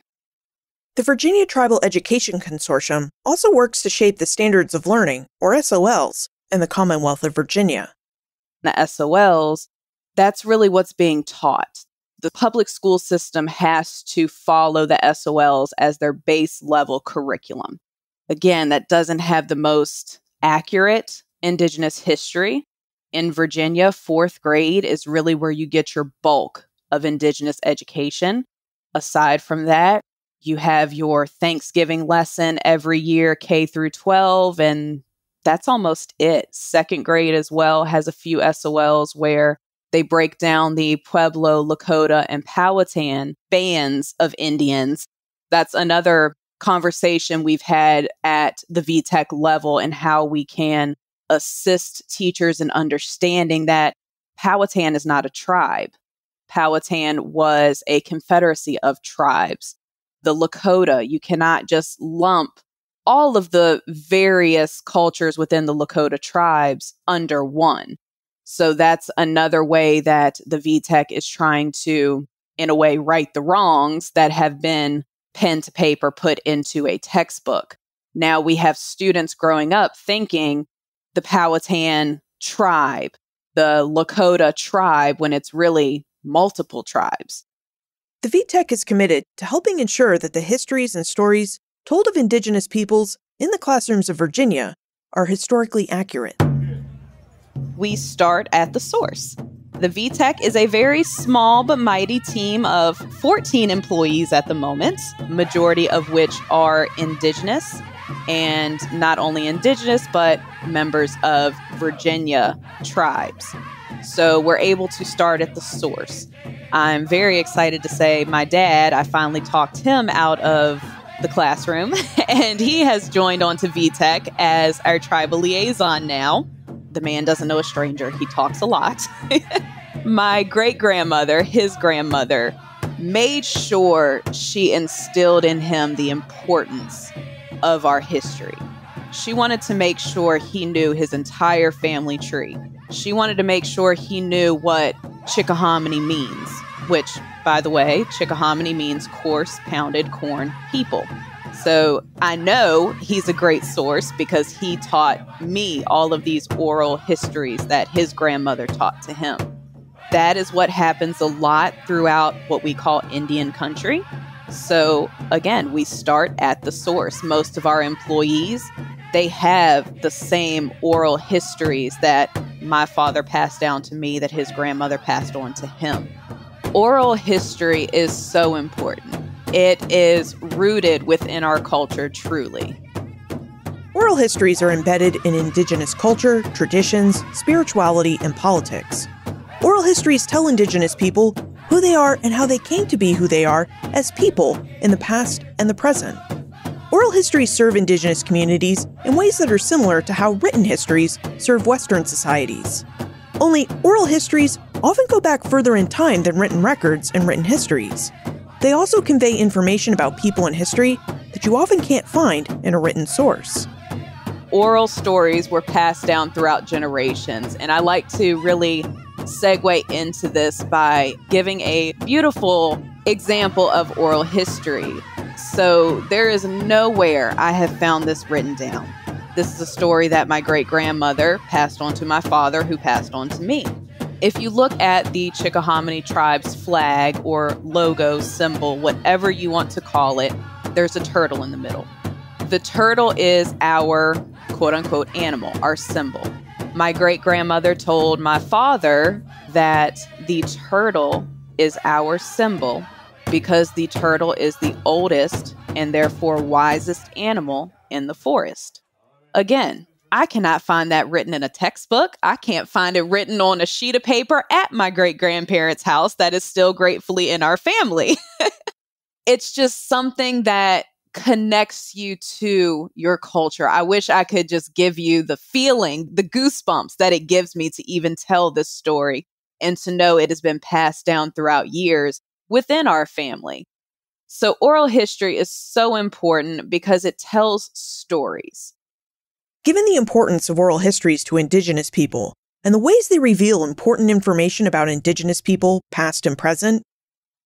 The Virginia Tribal Education Consortium also works to shape the standards of learning, or SOLs, in the Commonwealth of Virginia. The SOLs, that's really what's being taught. The public school system has to follow the SOLs as their base level curriculum. Again, that doesn't have the most accurate Indigenous history. In Virginia, fourth grade is really where you get your bulk of Indigenous education. Aside from that, you have your Thanksgiving lesson every year, K through 12, and that's almost it. Second grade as well has a few SOLs where they break down the Pueblo, Lakota, and Powhatan bands of Indians. That's another conversation we've had at the VTEC level and how we can assist teachers in understanding that Powhatan is not a tribe. Powhatan was a confederacy of tribes. The Lakota, you cannot just lump all of the various cultures within the Lakota tribes under one. So that's another way that the VTEC is trying to, in a way, right the wrongs that have been pen to paper put into a textbook. Now we have students growing up thinking the Powhatan tribe, the Lakota tribe, when it's really multiple tribes. The VTEC is committed to helping ensure that the histories and stories told of Indigenous peoples in the classrooms of Virginia are historically accurate. We start at the source. The VTEC is a very small but mighty team of 14 employees at the moment, majority of which are Indigenous and not only indigenous, but members of Virginia tribes. So we're able to start at the source. I'm very excited to say my dad, I finally talked him out of the classroom, [laughs] and he has joined on to VTEC as our tribal liaison now. The man doesn't know a stranger, he talks a lot. [laughs] my great grandmother, his grandmother, made sure she instilled in him the importance of our history. She wanted to make sure he knew his entire family tree. She wanted to make sure he knew what Chickahominy means, which, by the way, Chickahominy means coarse pounded corn people. So I know he's a great source because he taught me all of these oral histories that his grandmother taught to him. That is what happens a lot throughout what we call Indian country. So again, we start at the source. Most of our employees, they have the same oral histories that my father passed down to me that his grandmother passed on to him. Oral history is so important. It is rooted within our culture truly. Oral histories are embedded in Indigenous culture, traditions, spirituality, and politics. Oral histories tell Indigenous people who they are and how they came to be who they are as people in the past and the present. Oral histories serve Indigenous communities in ways that are similar to how written histories serve Western societies. Only oral histories often go back further in time than written records and written histories. They also convey information about people and history that you often can't find in a written source. Oral stories were passed down throughout generations, and I like to really segue into this by giving a beautiful example of oral history. So, there is nowhere I have found this written down. This is a story that my great grandmother passed on to my father, who passed on to me. If you look at the Chickahominy tribe's flag or logo, symbol, whatever you want to call it, there's a turtle in the middle. The turtle is our quote unquote animal, our symbol. My great grandmother told my father that the turtle is our symbol because the turtle is the oldest and therefore wisest animal in the forest. Again, I cannot find that written in a textbook. I can't find it written on a sheet of paper at my great grandparents' house that is still gratefully in our family. [laughs] it's just something that connects you to your culture. I wish I could just give you the feeling, the goosebumps that it gives me to even tell this story and to know it has been passed down throughout years within our family. So, oral history is so important because it tells stories. Given the importance of oral histories to Indigenous people and the ways they reveal important information about Indigenous people, past and present,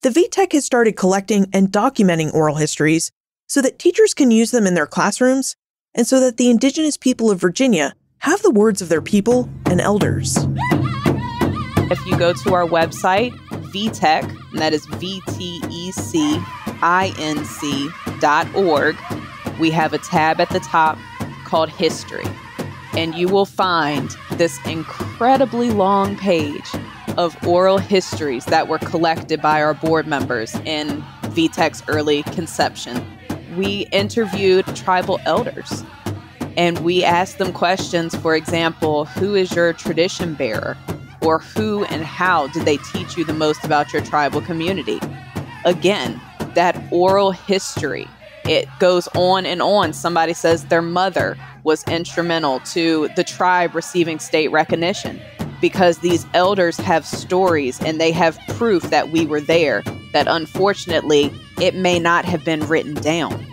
the VTEC has started collecting and documenting oral histories so that teachers can use them in their classrooms and so that the Indigenous people of Virginia have the words of their people and elders. If you go to our website, VTEC, and that is V T E C I N C dot org, we have a tab at the top called History. And you will find this incredibly long page of oral histories that were collected by our board members in VTEC's early conception we interviewed tribal elders and we asked them questions. For example, who is your tradition bearer? Or who and how did they teach you the most about your tribal community? Again, that oral history, it goes on and on. Somebody says their mother was instrumental to the tribe receiving state recognition because these elders have stories and they have proof that we were there, that unfortunately it may not have been written down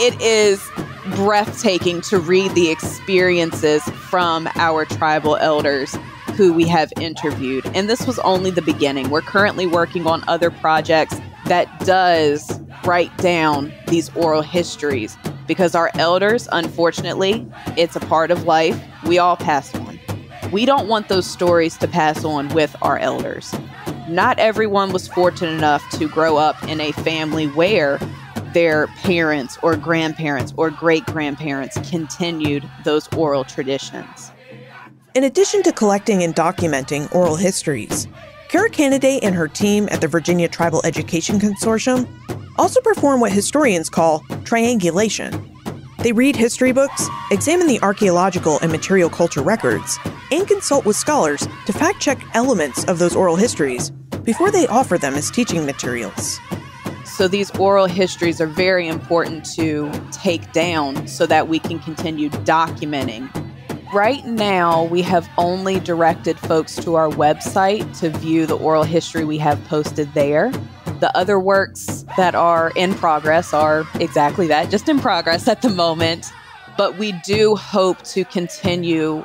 it is breathtaking to read the experiences from our tribal elders who we have interviewed. And this was only the beginning. We're currently working on other projects that does write down these oral histories because our elders, unfortunately, it's a part of life. We all pass on. We don't want those stories to pass on with our elders. Not everyone was fortunate enough to grow up in a family where their parents or grandparents or great grandparents continued those oral traditions. In addition to collecting and documenting oral histories, Kara Canaday and her team at the Virginia Tribal Education Consortium also perform what historians call triangulation. They read history books, examine the archaeological and material culture records, and consult with scholars to fact check elements of those oral histories before they offer them as teaching materials. So these oral histories are very important to take down so that we can continue documenting. Right now, we have only directed folks to our website to view the oral history we have posted there. The other works that are in progress are exactly that, just in progress at the moment. But we do hope to continue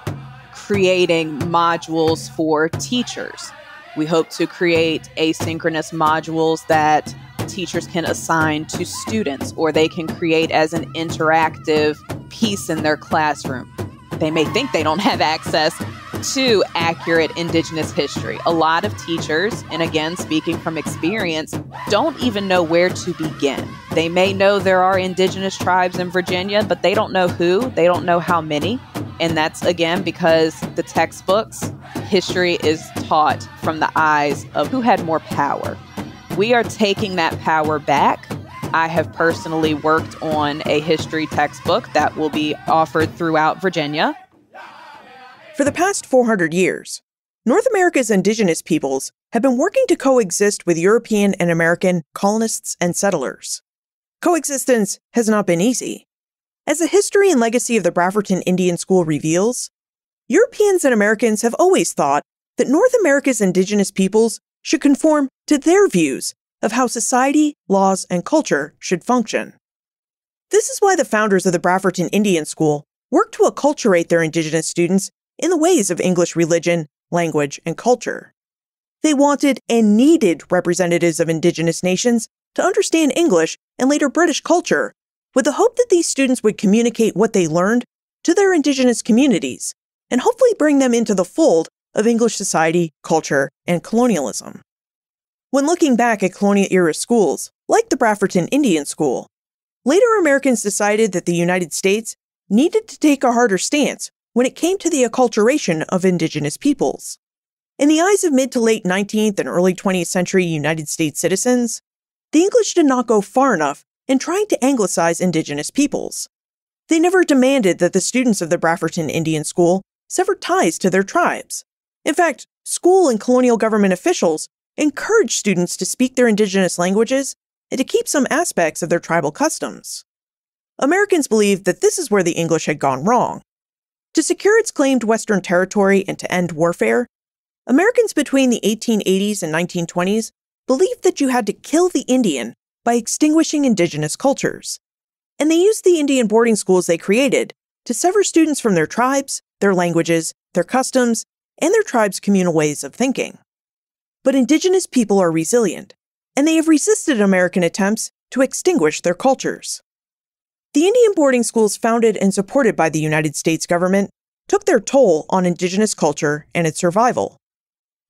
creating modules for teachers. We hope to create asynchronous modules that teachers can assign to students or they can create as an interactive piece in their classroom. They may think they don't have access to accurate Indigenous history. A lot of teachers, and again, speaking from experience, don't even know where to begin. They may know there are Indigenous tribes in Virginia, but they don't know who, they don't know how many. And that's again because the textbooks, history is taught from the eyes of who had more power. We are taking that power back. I have personally worked on a history textbook that will be offered throughout Virginia. For the past 400 years, North America's indigenous peoples have been working to coexist with European and American colonists and settlers. Coexistence has not been easy. As the history and legacy of the Brafferton Indian School reveals, Europeans and Americans have always thought that North America's indigenous peoples should conform to their views of how society, laws, and culture should function. This is why the founders of the Brafferton Indian School worked to acculturate their indigenous students in the ways of English religion, language, and culture. They wanted and needed representatives of indigenous nations to understand English and later British culture, with the hope that these students would communicate what they learned to their indigenous communities and hopefully bring them into the fold of English society, culture, and colonialism. When looking back at colonial era schools, like the Brafferton Indian School, later Americans decided that the United States needed to take a harder stance when it came to the acculturation of indigenous peoples. In the eyes of mid to late 19th and early 20th century United States citizens, the English did not go far enough in trying to anglicize indigenous peoples. They never demanded that the students of the Brafferton Indian School sever ties to their tribes. In fact, school and colonial government officials encouraged students to speak their indigenous languages and to keep some aspects of their tribal customs. Americans believed that this is where the English had gone wrong. To secure its claimed Western territory and to end warfare, Americans between the 1880s and 1920s believed that you had to kill the Indian by extinguishing indigenous cultures. And they used the Indian boarding schools they created to sever students from their tribes, their languages, their customs, and their tribe's communal ways of thinking. But indigenous people are resilient, and they have resisted American attempts to extinguish their cultures. The Indian boarding schools founded and supported by the United States government took their toll on indigenous culture and its survival.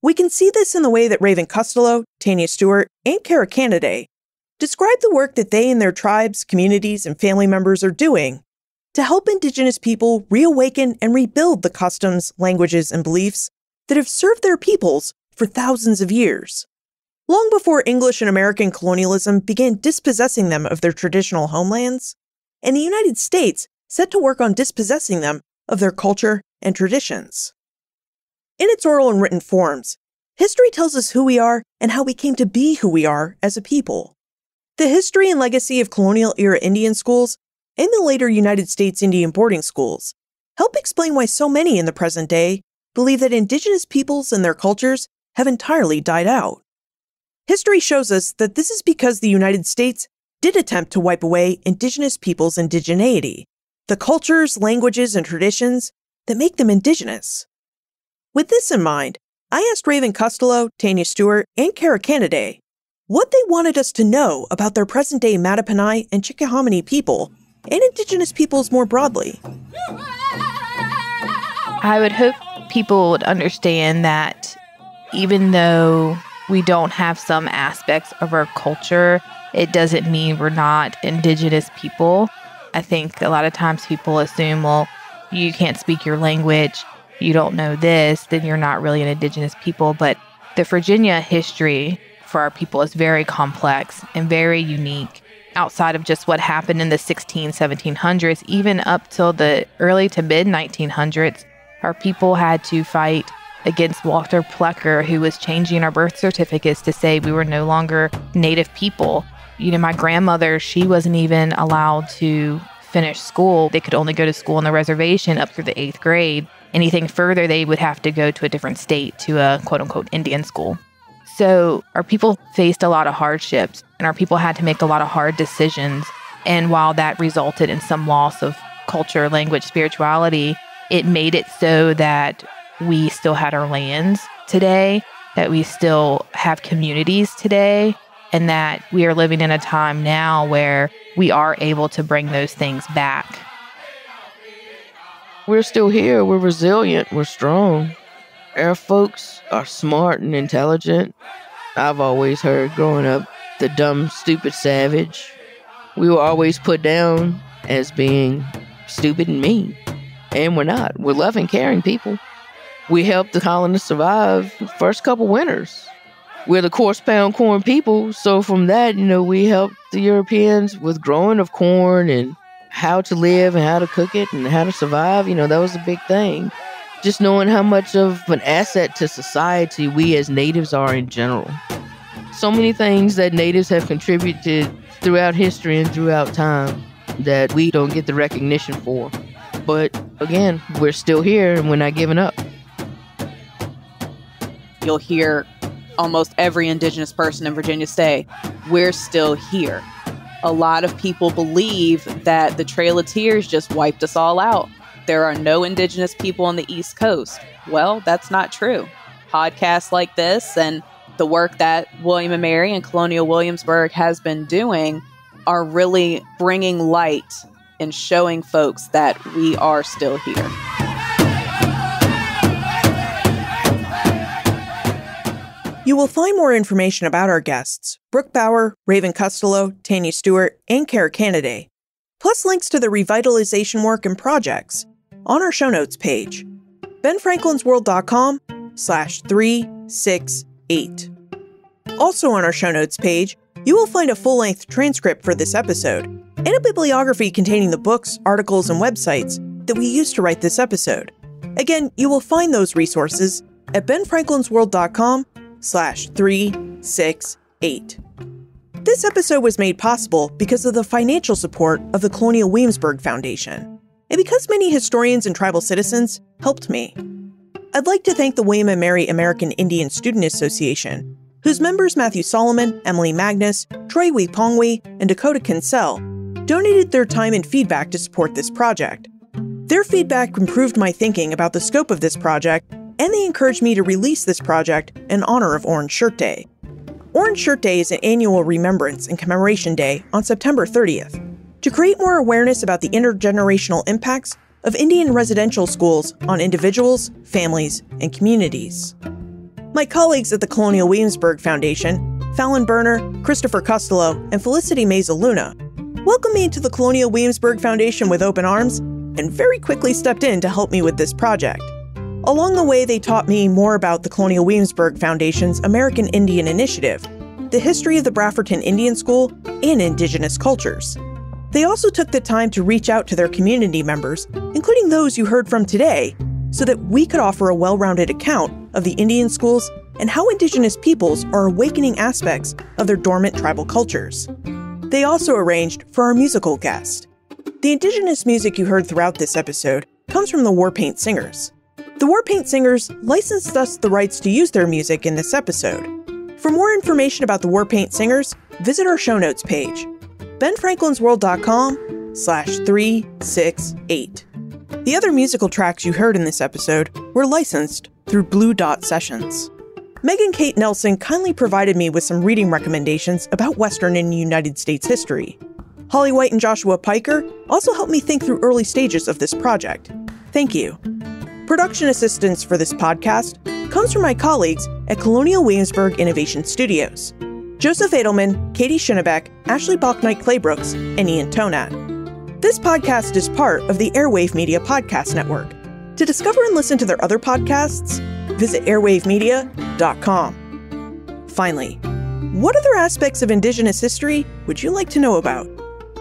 We can see this in the way that Raven Custalow, Tanya Stewart, and Kara Canaday describe the work that they and their tribes, communities, and family members are doing to help Indigenous people reawaken and rebuild the customs, languages, and beliefs that have served their peoples for thousands of years. Long before English and American colonialism began dispossessing them of their traditional homelands, and the United States set to work on dispossessing them of their culture and traditions. In its oral and written forms, history tells us who we are and how we came to be who we are as a people. The history and legacy of colonial era Indian schools and the later United States Indian boarding schools help explain why so many in the present day believe that indigenous peoples and their cultures have entirely died out. History shows us that this is because the United States did attempt to wipe away indigenous peoples' indigeneity, the cultures, languages, and traditions that make them indigenous. With this in mind, I asked Raven Custalow, Tanya Stewart, and Kara Canaday what they wanted us to know about their present day Mattaponi and Chickahominy people and Indigenous peoples more broadly. I would hope people would understand that even though we don't have some aspects of our culture, it doesn't mean we're not Indigenous people. I think a lot of times people assume, well, you can't speak your language, you don't know this, then you're not really an Indigenous people. But the Virginia history for our people is very complex and very unique outside of just what happened in the 16 1700s even up till the early to mid 1900s our people had to fight against Walter Plecker who was changing our birth certificates to say we were no longer native people. You know my grandmother she wasn't even allowed to finish school. They could only go to school on the reservation up through the 8th grade. Anything further they would have to go to a different state to a quote unquote Indian school. So our people faced a lot of hardships and our people had to make a lot of hard decisions. And while that resulted in some loss of culture, language, spirituality, it made it so that we still had our lands today, that we still have communities today, and that we are living in a time now where we are able to bring those things back. We're still here. We're resilient. We're strong. Our folks are smart and intelligent. I've always heard growing up the dumb, stupid savage. We were always put down as being stupid and mean. And we're not. We're loving, caring people. We helped the colonists survive the first couple winters. We're the coarse pound corn people. So from that, you know, we helped the Europeans with growing of corn and how to live and how to cook it and how to survive. You know, that was a big thing. just knowing how much of an asset to society we as natives are in general. So many things that natives have contributed throughout history and throughout time that we don't get the recognition for. But again, we're still here and we're not giving up. You'll hear almost every indigenous person in Virginia say, We're still here. A lot of people believe that the Trail of Tears just wiped us all out. There are no indigenous people on the East Coast. Well, that's not true. Podcasts like this and the work that William and Mary and Colonial Williamsburg has been doing are really bringing light and showing folks that we are still here. You will find more information about our guests, Brooke Bauer, Raven Custalow, Tanya Stewart, and Kara Canaday, plus links to the revitalization work and projects on our show notes page, benfranklinsworld.com slash 368. Also on our show notes page, you will find a full-length transcript for this episode and a bibliography containing the books, articles, and websites that we used to write this episode. Again, you will find those resources at benfranklinsworld.com slash 368. This episode was made possible because of the financial support of the Colonial Williamsburg Foundation, and because many historians and tribal citizens helped me. I'd like to thank the William and Mary American Indian Student Association, whose members Matthew Solomon, Emily Magnus, Troy Wee Pongwe, and Dakota Kinsell donated their time and feedback to support this project. Their feedback improved my thinking about the scope of this project and they encouraged me to release this project in honor of Orange Shirt Day. Orange Shirt Day is an annual remembrance and commemoration day on September 30th to create more awareness about the intergenerational impacts of Indian residential schools on individuals, families, and communities. My colleagues at the Colonial Williamsburg Foundation, Fallon Berner, Christopher Custalow, and Felicity Meza Luna, welcomed me into the Colonial Williamsburg Foundation with open arms and very quickly stepped in to help me with this project. Along the way, they taught me more about the Colonial Williamsburg Foundation's American Indian Initiative, the history of the Brafferton Indian School, and indigenous cultures. They also took the time to reach out to their community members, including those you heard from today, so that we could offer a well rounded account of the Indian schools and how indigenous peoples are awakening aspects of their dormant tribal cultures. They also arranged for our musical guest. The indigenous music you heard throughout this episode comes from the Warpaint Singers. The Warpaint Singers licensed us the rights to use their music in this episode. For more information about the Warpaint Singers, visit our show notes page, benfranklinsworld.com slash 368. The other musical tracks you heard in this episode were licensed through Blue Dot Sessions. Megan Kate Nelson kindly provided me with some reading recommendations about Western and United States history. Holly White and Joshua Piker also helped me think through early stages of this project. Thank you. Production assistance for this podcast comes from my colleagues at Colonial Williamsburg Innovation Studios Joseph Edelman, Katie Shinnebeck, Ashley Bachnight Claybrooks, and Ian Tonat. This podcast is part of the Airwave Media Podcast Network. To discover and listen to their other podcasts, visit airwavemedia.com. Finally, what other aspects of Indigenous history would you like to know about?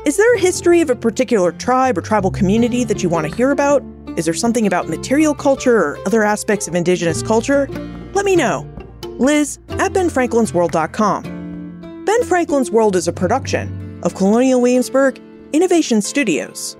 Is there a history of a particular tribe or tribal community that you want to hear about? Is there something about material culture or other aspects of indigenous culture? Let me know. Liz at benfranklinsworld.com. Ben Franklin's World is a production of Colonial Williamsburg Innovation Studios.